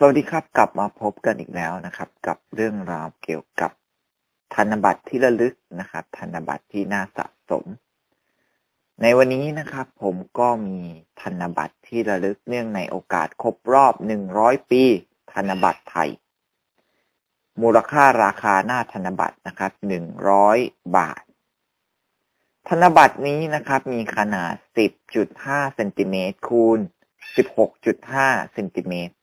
สวัสดีครับกลับมาพบกันอีกแล้วนะครับ กับเรื่องราวเกี่ยวกับธนบัตรที่ระลึกนะครับ ธนบัตรที่น่าสะสม ในวันนี้นะครับ ผมก็มีธนบัตรที่ระลึกเนื่องในโอกาสครบรอบ100ปี ธนบัตรไทย มูลค่าราคาหน้าธนบัตรนะครับ100บาท ธนบัตรนี้นะครับมีขนาด 10.5เซนติเมตรคูณ 16.5เซนติเมตร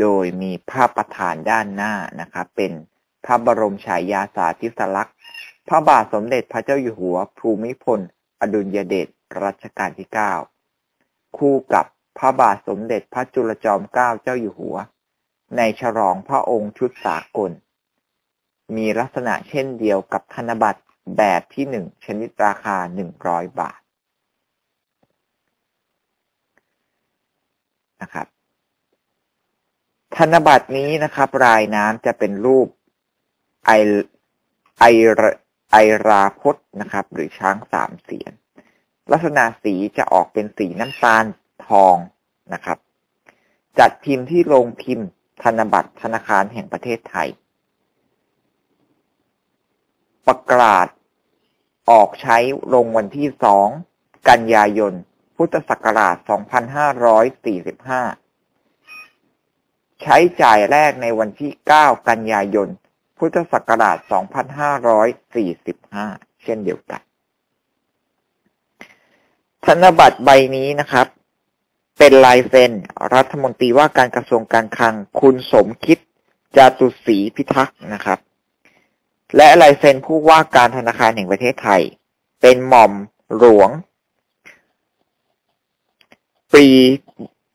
โดยมีภาพประธานด้านหน้านะครับ เป็นพระบรมฉายาสาธิสลักษณ์ พระบาทสมเด็จพระเจ้าอยู่หัว ภูมิพล อดุลยเดชรัชกาลที่ 9 คู่กับพระบาทสมเด็จพระจุลจอมเกล้าเจ้าอยู่หัว ในฉลองพระองค์ชุดสากล มีลักษณะเช่นเดียวกับธนบัตรแบบที่หนึ่งชนิดราคา 100 บาทนะครับ ธนบัตรนี้นะครับ รายน้ำจะเป็นรูปไอไอไอราพจนะครับ หรือช้างสามเสียน ลักษณะสีจะออกเป็นสีน้ำตาลทองนะครับ จัดพิมพ์ที่โรงพิมพ์ ธนบัตรธนาคารแห่งประเทศไทย ประกาศออกใช้ลงวันที่ 2 กันยายน พุทธศักราช 2545 ใช้จ่ายแรกในวันที่ 9 กันยายน พุทธศักราช 2545 เช่นเดียวกัน ธนบัตรใบนี้นะครับ เป็นลายเซ็น รัฐมนตรีว่าการกระทรวงการคลัง คุณสมคิดจาตุศรีพิทักษ์นะครับ และลายเซ็นผู้ว่าการธนาคารแห่งประเทศไทย เป็นหม่อมหลวงปี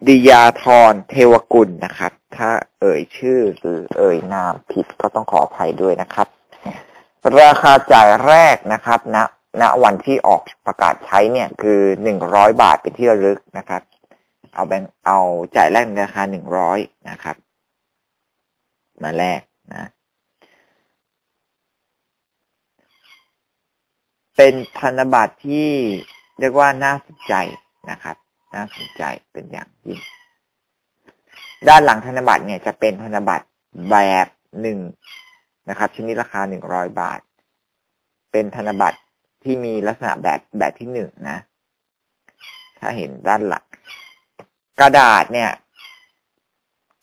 ดิยาธรเทวกุลนะครับ ถ้าเอ่ยชื่อหรือเอ่ยนามผิดก็ต้องขออภัยด้วยนะครับ ราคาจ่ายแรกนะครับณณวันที่ออกประกาศใช้เนี่ยคือหนึ่งร้อยบาทเป็นที่ระลึกนะครับ เอาแบงเอาจ่ายแรกในราคาหนึ่งร้อยนะครับ มาแรกนะ เป็นธนบัตรที่เรียกว่าน่าสนใจนะครับ น่าสนใจเป็นอย่างยิ่ง ด้านหลังธนบัตรเนี่ยจะเป็นธนบัตรแบบหนึ่งนะครับ ชนิดราคาหนึ่งร้อยบาท เป็นธนบัตรที่มีลักษณะแบบแบบที่หนึ่งนะ ถ้าเห็นด้านหลัง กระดาษเนี่ย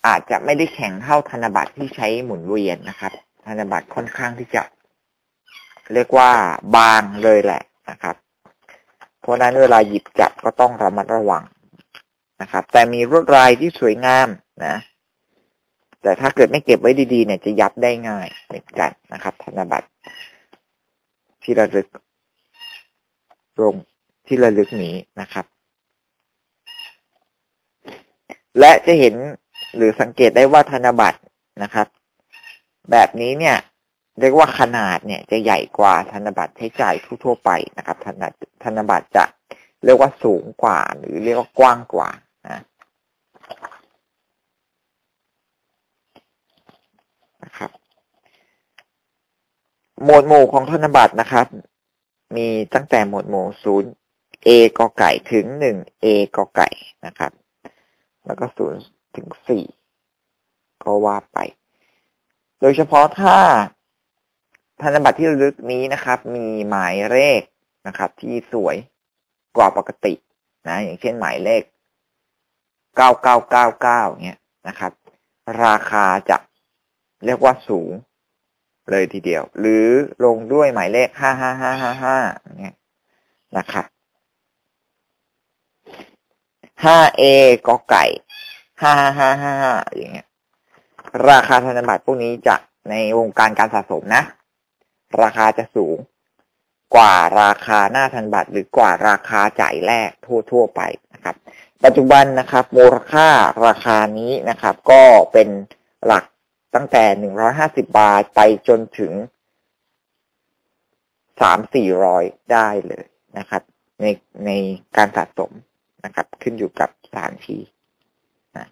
อาจจะไม่ได้แข็งเท่าธนบัตรที่ใช้หมุนเวียนนะครับ ธนบัตรค่อนข้างที่จะ เรียกว่าบางเลยแหละนะครับ เพราะนั้นเวลาหยิบจับก็ต้องระมัดระวัง นะครับ แต่มีรวดลายที่สวยงามนะ แต่ถ้าเกิดไม่เก็บไว้ดีๆเนี่ยจะยับได้ง่ายเหมือนกันนะครับ ธนบัตรที่ระลึกลงที่ระลึกนี้นะครับ และจะเห็นหรือสังเกตได้ว่าธนบัตรนะครับ แบบนี้เนี่ย เรียกว่าขนาดเนี่ยจะใหญ่กว่าธนบัตรใช้จ่ายทั่วๆไปนะครับ ธนธนบัตรจะเรียกว่าสูงกว่า หรือเรียกว่ากว้างกว่านะนะครับ หมวดหมู่ของธนบัตรนะครับ มีตั้งแต่หมวดหมู่ศูนย์ A กอไก่ถึงหนึ่ง A กอไก่นะครับ แล้วก็ศูนย์ถึงสี่ก็ว่าไป โดยเฉพาะถ้าธนบัตรที่ระลึกนี้นะครับ มีหมายเลขนะครับ ที่สวยกว่าปกตินะอย่างเช่นหมายเลขเก้าเก้าเก้าเก้าเนี่ยนะครับ ราคาจะเรียกว่าสูง เลยทีเดียว หรือลงด้วยหมายเลขห้าห้าห้าห้าห้าเนี่ยนะครับห้าเอกอไก่ห้าห้าห้าห้าห้าอย่างเงี้ย ราคาธนบัตรพวกนี้จะในวงการการสะสมนะ ราคาจะสูงกว่าราคาหน้าธนบัตรหรือกว่าราคาจ่ายแรกทั่ว ๆ ไปนะครับ ปัจจุบันนะครับมูลค่าราคานี้นะครับ ก็เป็นหลัก ตั้งแต่หนึ่งร้อยห้าสิบาทไปจนถึงสามสี่ร้อยได้เลยนะครับ ในในการสะสมนะครับ ขึ้นอยู่กับสถานที่นะ